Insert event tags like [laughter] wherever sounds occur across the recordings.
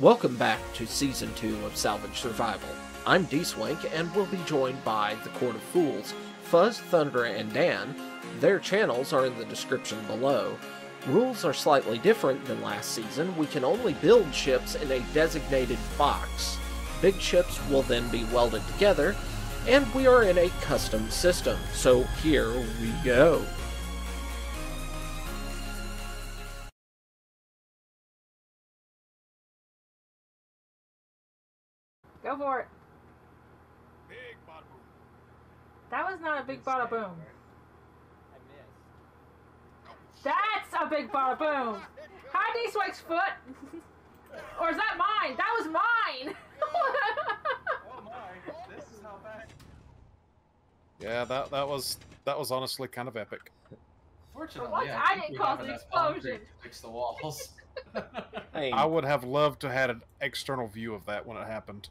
Welcome back to Season 2 of Salvage Survival. I'm D-Swank, and we'll be joined by the Court of Fools, Fuzz, Thundra, and Dan. Their channels are in the description below. Rules are slightly different than last season. We can only build ships in a designated box. Big ships will then be welded together, and we are in a custom system. So here we go. For it. Big bada boom. That was not a big bada boom. I missed. That's a big bada boom. Hi, D Swank's foot. [laughs] or is that mine? That was mine. Oh my! This is how bad. Yeah, that that was that was honestly kind of epic. Fortunately, once I, I didn't cause have the explosion. fix the walls. [laughs] [laughs] I would have loved to had an external view of that when it happened.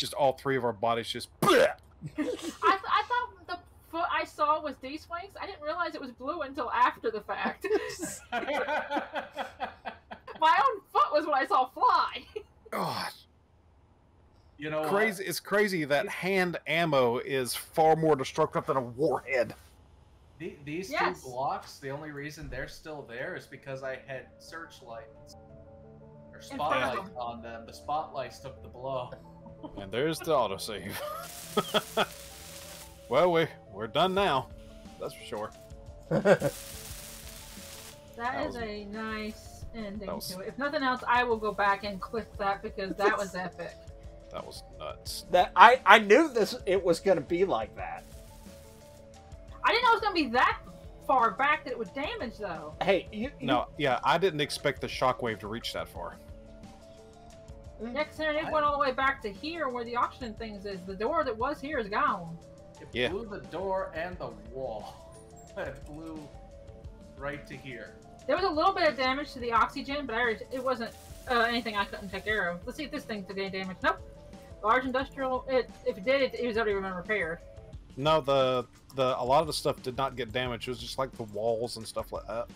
Just all three of our bodies just. [laughs] I, th- I thought the foot I saw was D Swank's. I didn't realize it was blue until after the fact. [laughs] My own foot was what I saw fly. God, you know, what? crazy! It's crazy that hand ammo is far more destructive than a warhead. The- these Yes. two blocks, the only reason they're still there is because I had searchlights or In spotlights on them. The spotlights took the blow. And there's the autosave. [laughs] well, we we're done now. That's for sure. [laughs] That That is was- a nice ending was- to it. If nothing else, I will go back and clip that because that was [laughs] epic. That was nuts. that I I knew this it was going to be like that. I didn't know it was gonna be that far back that it would damage though. Hey, you, you No, yeah, I didn't expect the shockwave to reach that far. Yeah, considering it went all the way back to here where the oxygen things is. The door that was here is gone. It Yeah. blew the door and the wall. [laughs] It blew right to here. There was a little bit of damage to the oxygen, but I, it wasn't uh, anything I couldn't take care of. Let's see if this thing took any damage. Nope. Large industrial. It if it did, it, it was already been repaired. No, the the a lot of the stuff did not get damaged. It was just like the walls and stuff like that.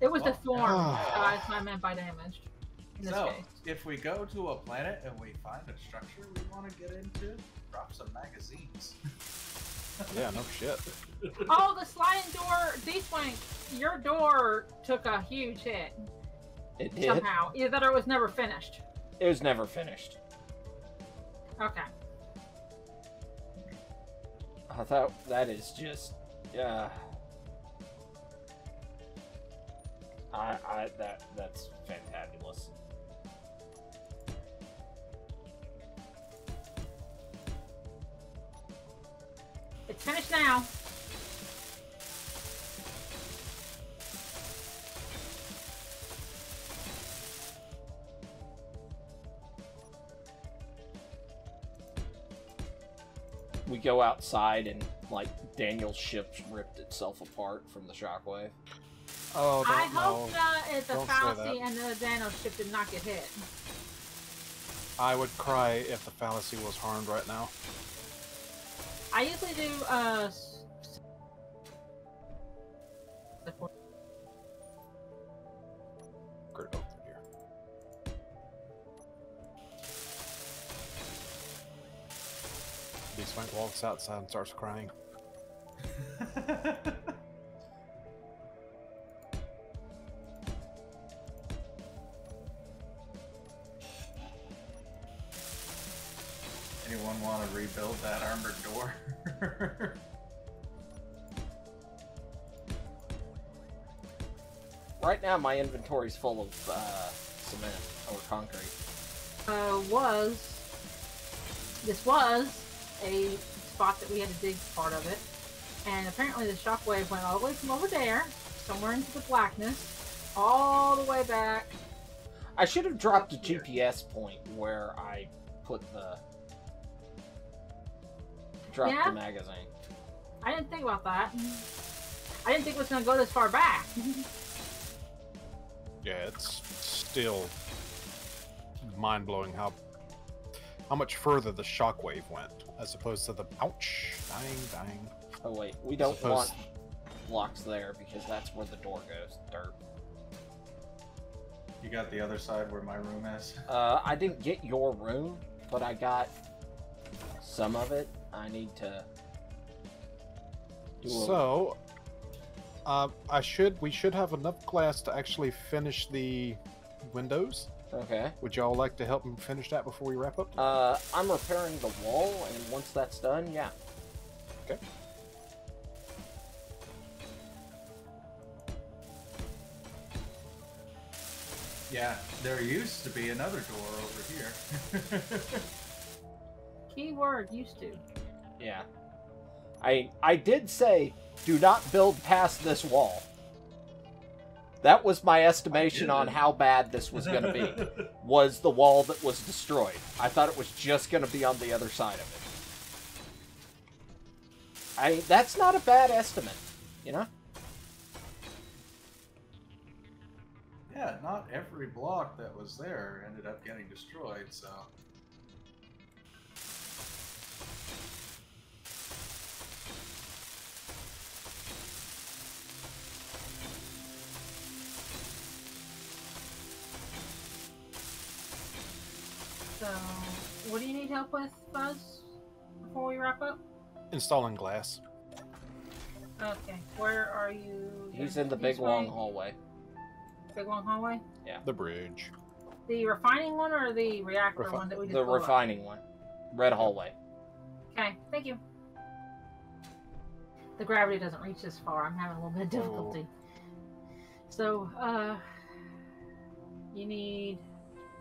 It was Well, deformed. yeah. uh, that's what I meant by damaged. In this So, case. if we go to a planet and we find a structure we want to get into, drop some magazines. [laughs] Yeah, no shit. Oh, the sliding door, D-Swing, your door took a huge hit it did. somehow. Either that or it was never finished. It was never finished. Okay. I thought that is just, uh, I, I, that, that's fantabulous. It's finished now. We go outside and like Daniel's ship ripped itself apart from the shockwave. Oh, I don't hope know. uh, the Don't fallacy and the Dano ship did not get hit. I would cry if the fallacy was harmed right now. I usually do uh s- s- Great here. D Swank walks outside and starts crying. [laughs] rebuild that armored door? [laughs] Right now, my inventory's full of uh, cement or concrete. uh was this was a spot that we had to dig part of it. And apparently the shockwave went all the way from over there, somewhere into the blackness, all the way back. I should have dropped a GPS point where I put the dropped Yeah? the magazine. I didn't think about that. I didn't think it was gonna go this far back. [laughs] Yeah, it's still mind blowing how how much further the shockwave went as opposed to the ouch, dying, dying. Oh wait, we don't Suppose- want blocks there because that's where the door goes. Dirt. You got the other side where my room is. Uh, I didn't get your room, but I got some of it. I need to. Do So, uh, I should we should have enough glass to actually finish the windows. Okay. Would y'all like to help me finish that before we wrap up? Uh, I'm repairing the wall, and once that's done, yeah. Okay. Yeah, there used to be another door over here. [laughs] Keyword used to. Yeah. I I did say do not build past this wall. That was my estimation on how bad this was going to be. [laughs] Was the wall that was destroyed. I thought it was just going to be on the other side of it. I that's not a bad estimate, you know? yeah, not every block that was there ended up getting destroyed, so. So, what do you need help with, Fuzz? Before we wrap up? Installing glass. Okay, where are you? He's in the This big long way? hallway. Big long hallway. Yeah. The bridge. The refining one or the reactor Refi- one that we just The blew up? refining one. Red hallway. Okay, thank you. The gravity doesn't reach this far. I'm having a little bit of difficulty. So, uh, you need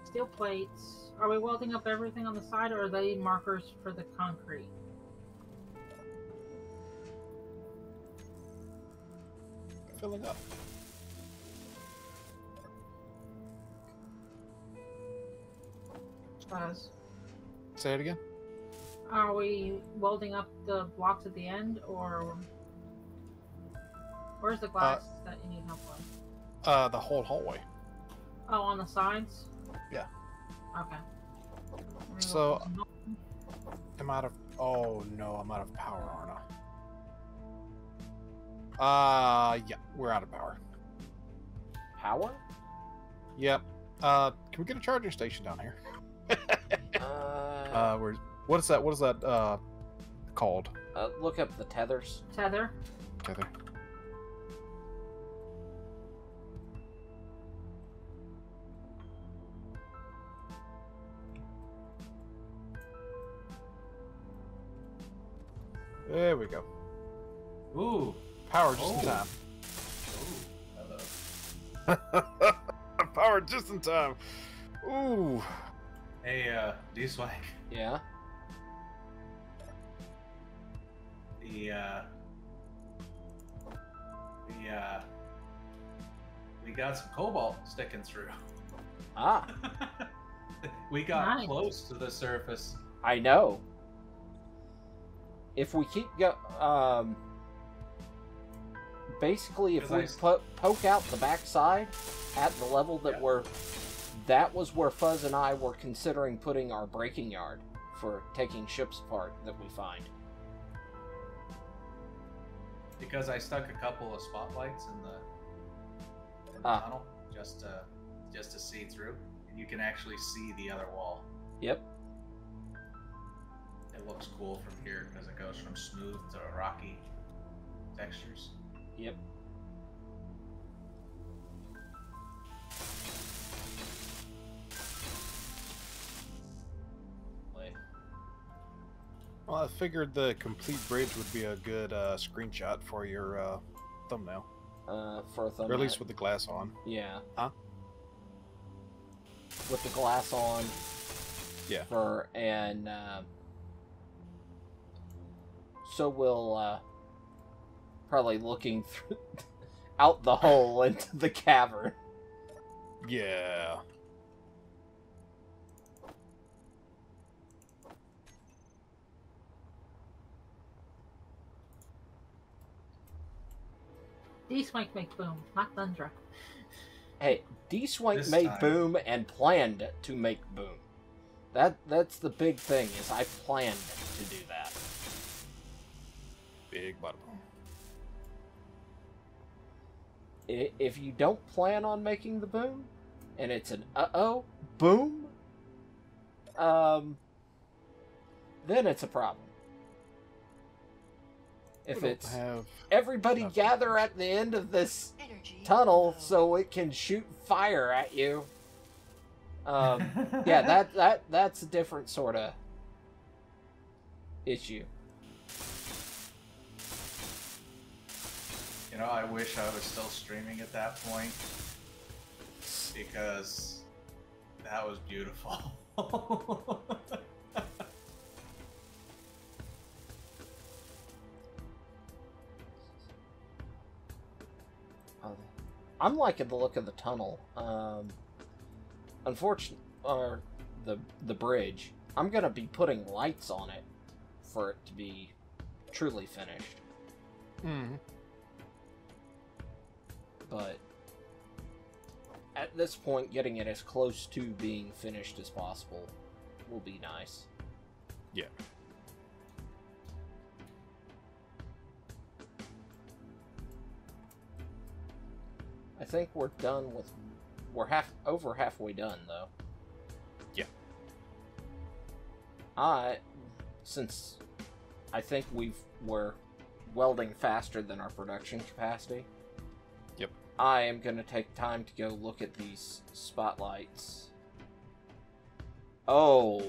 steel plates. Are we welding up everything on the side, or are they markers for the concrete? Filling up. Fuzz. Say it again. Are we welding up the blocks at the end, or where's the glass that you need help with? Uh, the whole hallway. Oh, on the sides. Yeah. Okay. Let me look So- for some help. I'm out of. Oh no, I'm out of power, aren't I? Uh, yeah, we're out of power. Power? Yep. Uh, can we get a charging station down here? [laughs] [laughs] Uh, Uh, where's what is that? What is that? Uh, called? uh, look up the tethers. tether. Tether. There we go. Ooh. Power just in Oh. time. Ooh. Hello. [laughs] Power just in time. Ooh. Hey, uh, D-Swag. Yeah. The, uh... The, uh... We got some cobalt sticking through. Ah, [laughs] we got Nice. close to the surface. I know. If we keep go, um, basically, if we po- poke out the backside at the level that Yeah. we're, that was where Fuzz and I were considering putting our breaking yard for taking ships apart that we find. Because I stuck a couple of spotlights in the, in the Ah. tunnel just to just to see through, and you can actually see the other wall. Yep. It looks cool from here because it goes from smooth to rocky textures. Yep. Wait. Well, I figured the complete bridge would be a good uh, screenshot for your uh, thumbnail, Uh, for a thumb. or at least with the glass on. Yeah. Huh? With the glass on. Yeah. For and uh, so we'll uh, probably looking through [laughs] out the hole into the cavern. Yeah. D-Swank make boom, not Thundra. Hey, D Swank This made time. boom and planned to make boom. That that's the big thing is I planned to do that. Big bottom. If you don't plan on making the boom, and it's an uh oh boom, um, then it's a problem. If it's have everybody enough gather at the end of this Energy tunnel so it can shoot fire at you. Um, [laughs] yeah, that that that's a different sort of issue. You know, I wish I was still streaming at that point because that was beautiful. [laughs] I'm liking the look of the tunnel. Um, unfortunately, or the the bridge. I'm gonna be putting lights on it for it to be truly finished. Mhm. But at this point, getting it as close to being finished as possible will be nice. Yeah. I think we're done with. We're half over halfway done though. Yeah. I, since I think we've we're welding faster than our production capacity. Yep. I am gonna take time to go look at these spotlights. Oh.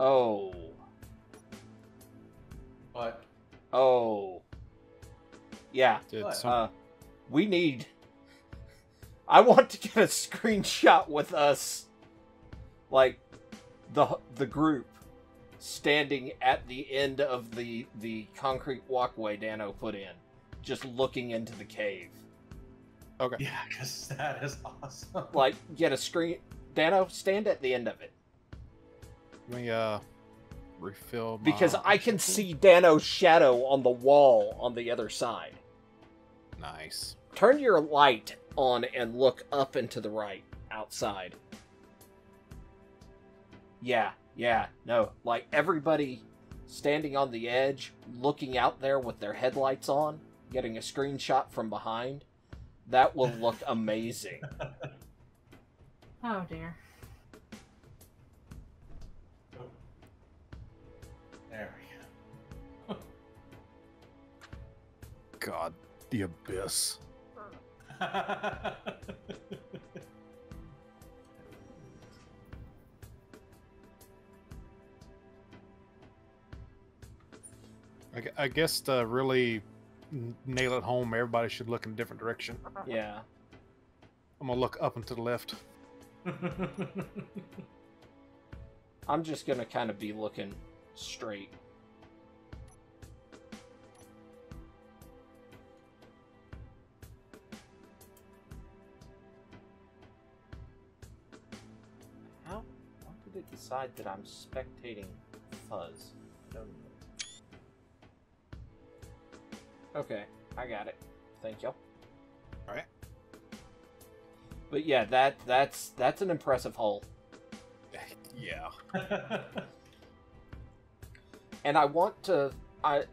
Oh. but Oh. Yeah. Did What? some, Uh, we need. I want to get a screenshot with us, like the the group standing at the end of the the concrete walkway Dano put in, just looking into the cave. okay. yeah, because that is awesome. Like, get a screen. Dano, stand at the end of it Let me uh refill my because I can see Dano's shadow on the wall on the other side. Nice. Turn your light on and look up and to the right outside. Yeah, yeah, no. Like everybody standing on the edge, looking out there with their headlights on, getting a screenshot from behind. That will look [laughs] amazing. Oh dear. There we go. God, the abyss. [laughs] I, guess the really n- nail it home, everybody should look in a different direction. Yeah. I'm gonna look up and to the left. [laughs] I'm just gonna kind of be looking straight. How? How did it decide that I'm spectating Fuzz? I don't know. Okay, I got it. Thank you. All right. But yeah, that that's that's an impressive hole. [laughs] Yeah. [laughs] and I want to. I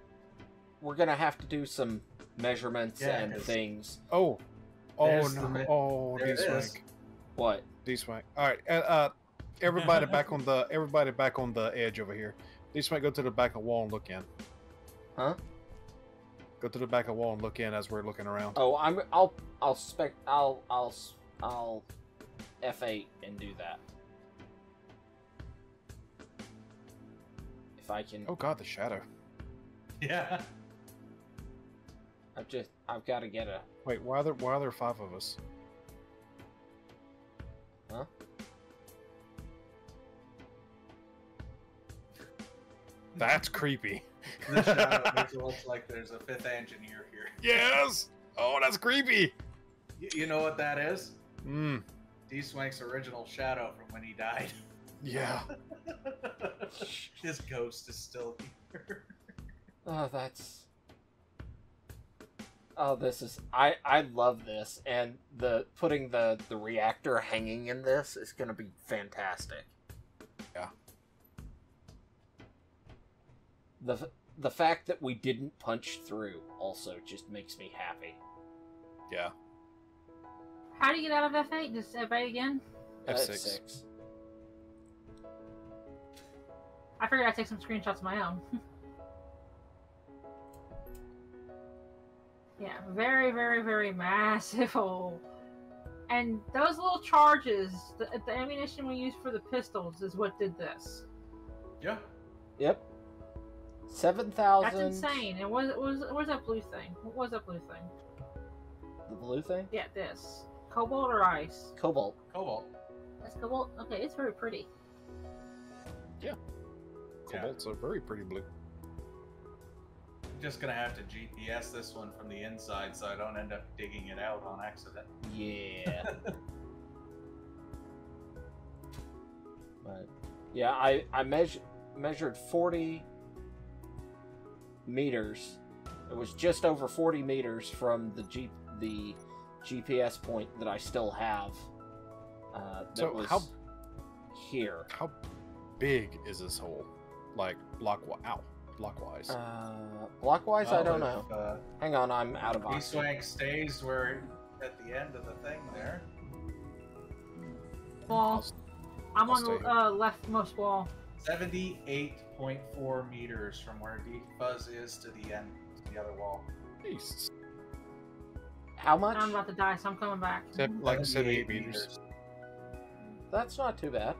we're gonna have to do some measurements Yeah, and 'cause- things. Oh. Oh There's no. the oh, there it D is. What? D swing. All right. Uh, uh, everybody back on the everybody back on the edge over here. D swing. Go to the back of the wall and look in. Huh? Go to the back of the wall and look in as we're looking around. Oh, I'm. I'll. I'll spec. I'll. I'll. s- I'll. F8 and do that. If I can. Oh God, the shadow. yeah. I've just. I've got to get a. Wait, why are there why are there five of us? That's creepy. In the shadow, [laughs] makes it look like there's a fifth engineer here. Yes. Oh, that's creepy. Y- You know what that is? Mm. D Swank's original shadow from when he died. Yeah. [laughs] His ghost is still here. Oh, that's. Oh, this is. I. I love this, and the putting the the reactor hanging in this is gonna be fantastic. The the fact that we didn't punch through also just makes me happy. Yeah. How do you get out of F8? Just F8 again? F6. F6. Uh, I figured I'd take some screenshots of my own. [laughs] yeah, very, very, very massive [laughs] hole. And those little charges, the, the ammunition we used for the pistols, is what did this. Yeah. Yep. That's 7,000. insane. And what was where's that blue thing? What was that blue thing? The blue thing? Yeah, this. Cobalt or ice? Cobalt. Cobalt. That's cobalt. Okay, it's very pretty. Yeah. Cobalt's a very pretty blue. I'm Just gonna have to GPS this one from the inside so I don't end up digging it out on accident. Yeah. [laughs] but yeah, I I measured measured 40 meters. It was just over 40 meters from the G the GPS point that I still have. Uh, that So was how- here. How big is this hole? Like block ow, blockwise. Uh, blockwise, I Oh, don't if, know. Uh, Hang on, I'm out of B oxygen. Swank stays where at the end of the thing there. Wall. I'm I'll on the stay here. uh, leftmost wall. 78.4 meters from where D Fuzz is to the end, to the other wall. Jesus. How much? I'm about to die, so I'm coming back. Except like 78 meters. That's not too bad.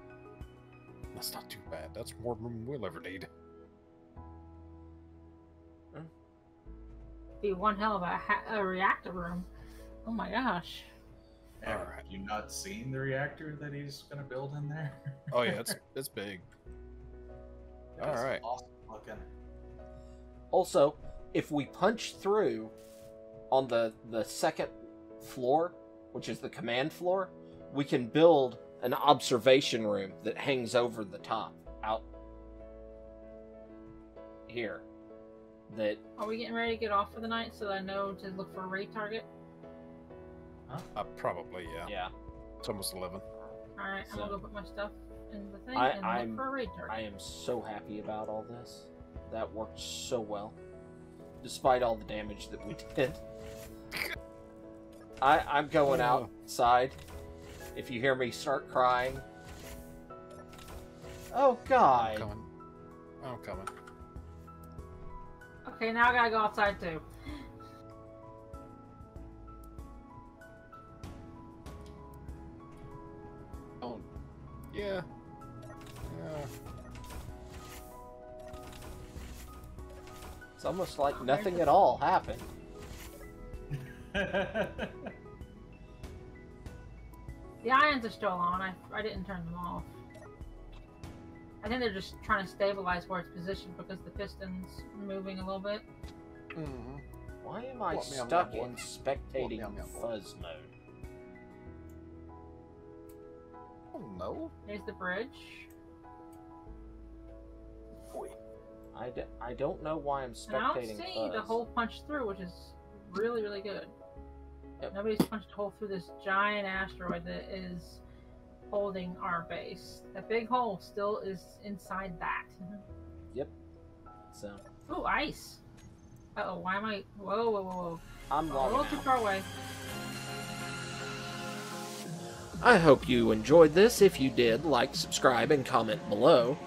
That's not too bad. That's more room we'll ever need. Be one hell of a, ha- a reactor room. Oh my gosh. Have Alright. you not seen the reactor that he's gonna build in there? Oh yeah, [laughs] it's it's big. It's Alright. Awesome looking. Also, if we punch through on the the second floor, which is the command floor, we can build an observation room that hangs over the top out here. That Are we getting ready to get off for the night so that I know to look for a raid target? Uh, probably yeah. yeah, It's almost 11. Alright, I'm gonna go put my stuff in the thing I- and I'm- look for a raid target. I am so happy about all this. That worked so well, despite all the damage that we [laughs] did. I I'm going Oh. outside. If you hear me start crying, oh God. I'm coming. I'm coming. Okay, now I gotta go outside too. Oh, yeah. Yeah. It's almost like nothing at all happened. [laughs] The ions are still on. I, I didn't turn them off. I think they're just trying to stabilize where it's positioned because the piston's moving a little bit. Mm-hmm. Why am I What, stuck in what? spectating What, meow, meow, what? fuzz mode? Oh no. There's the bridge. I, d- I don't know why I'm And I don't spectating see fuzz. the hole punched through, which is really, really good. Yep. Nobody's punched a hole through this giant asteroid that is holding our base. That big hole still is inside that. Yep. So Ooh, ice. Uh oh, why am I. Whoa, whoa, whoa, whoa. I'm A little logging too far away. I hope you enjoyed this. If you did, like, subscribe, and comment below.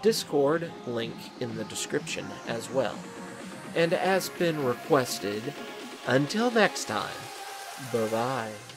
Discord link in the description as well. And as been requested, until next time, bye bye.